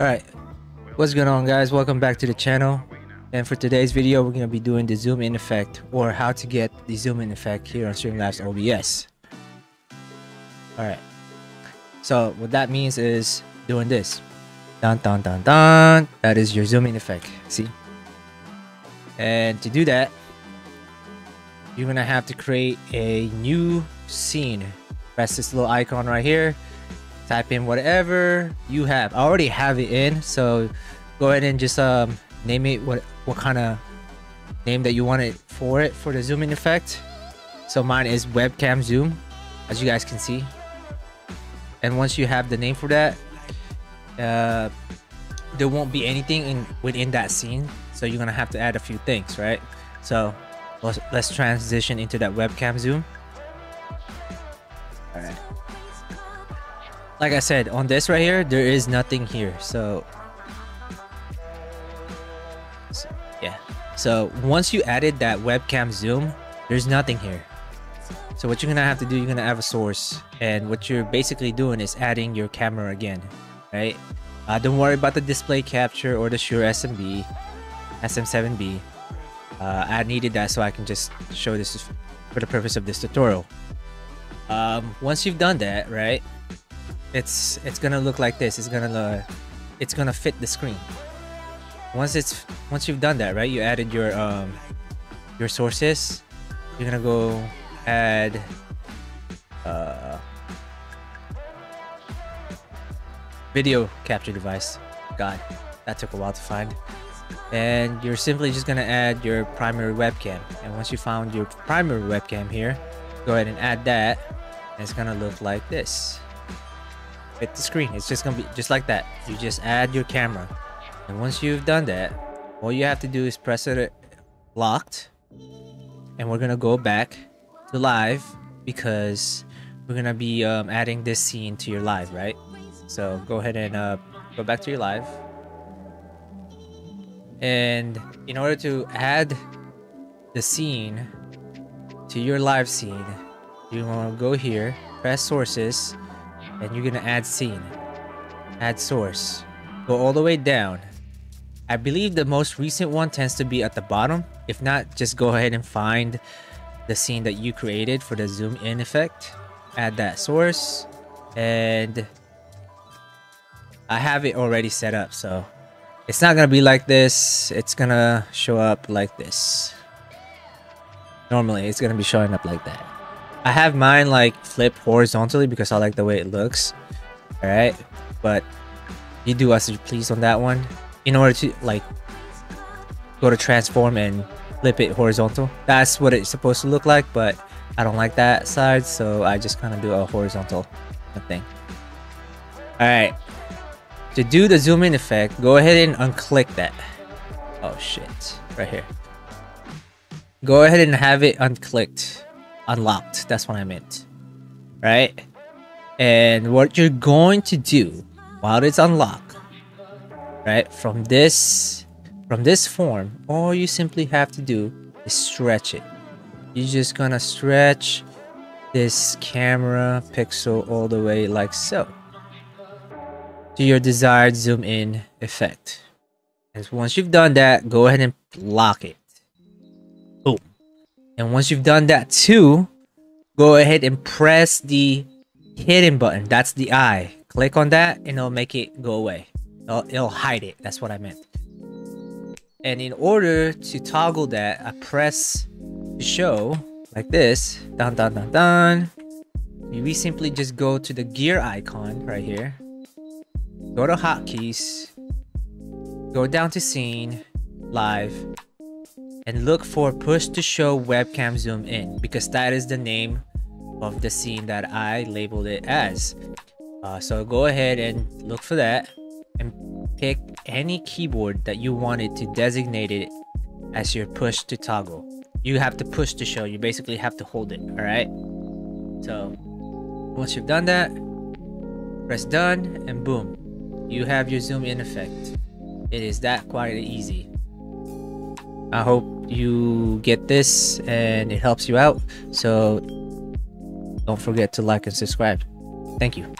Alright, what's going on guys? Welcome back to the channel. And for today's video, we're to be doing the zoom in effect or how to get the zoom in effect here on Streamlabs OBS. Alright, so what that means is doing this. Dun dun dun dun. That is your zoom in effect. See? And to do that, you're to have to create a new scene. Press this little icon right here type in whatever you have. I already have it in so go ahead and just um name it what what kind of name that you want it for it for the zooming effect. So mine is webcam zoom as you guys can see. And once you have the name for that uh there won't be anything in within that scene. So you're gonna have to add a few things right? So let's, let's transition into that webcam zoom. All right like I said, on this right here, there is nothing here. So, so, yeah. So once you added that webcam zoom, there's nothing here. So what you're gonna have to do, you're gonna have a source, and what you're basically doing is adding your camera again, right? Uh, don't worry about the display capture or the Shure SMB, SM7B. Uh, I needed that so I can just show this for the purpose of this tutorial. Um, once you've done that, right? It's it's gonna look like this. It's gonna uh, it's gonna fit the screen. Once it's once you've done that right you added your um your sources. You're gonna go add uh video capture device. God that took a while to find. And you're simply just gonna add your primary webcam. And once you found your primary webcam here go ahead and add that. And it's gonna look like this fit the screen. It's just gonna be just like that. You just add your camera. And once you've done that, all you have to do is press it locked. And we're gonna go back to live because we're gonna be um, adding this scene to your live, right? So go ahead and uh, go back to your live. And in order to add the scene to your live scene, you want to go here, press sources, and you're gonna add scene add source go all the way down. I believe the most recent one tends to be at the bottom. If not just go ahead and find the scene that you created for the zoom in effect. Add that source and I have it already set up so it's not gonna be like this. It's gonna show up like this. Normally it's gonna be showing up like that I have mine like flip horizontally because I like the way it looks. Alright, but you do as you please on that one. In order to like go to transform and flip it horizontal. That's what it's supposed to look like, but I don't like that side, so I just kind of do a horizontal thing. Alright, to do the zoom in effect, go ahead and unclick that. Oh shit, right here. Go ahead and have it unclicked unlocked. That's what I meant. Right? And what you're going to do while it's unlocked, right? From this from this form, all you simply have to do is stretch it. You're just gonna stretch this camera pixel all the way like so to your desired zoom in effect. And once you've done that, go ahead and lock it. And once you've done that too, go ahead and press the hidden button. That's the eye. Click on that and it'll make it go away. It'll, it'll hide it. That's what I meant. And in order to toggle that, I press show like this. Dun dun dun dun. We simply just go to the gear icon right here. Go to hotkeys. Go down to scene, live, and look for push to show webcam zoom in because that is the name of the scene that I labeled it as. Uh, so go ahead and look for that and pick any keyboard that you wanted to designate it as your push to toggle. You have to push to show, you basically have to hold it, alright? So once you've done that, press done and boom, you have your zoom in effect. It is that quite easy. I hope you get this and it helps you out. So don't forget to like and subscribe. Thank you.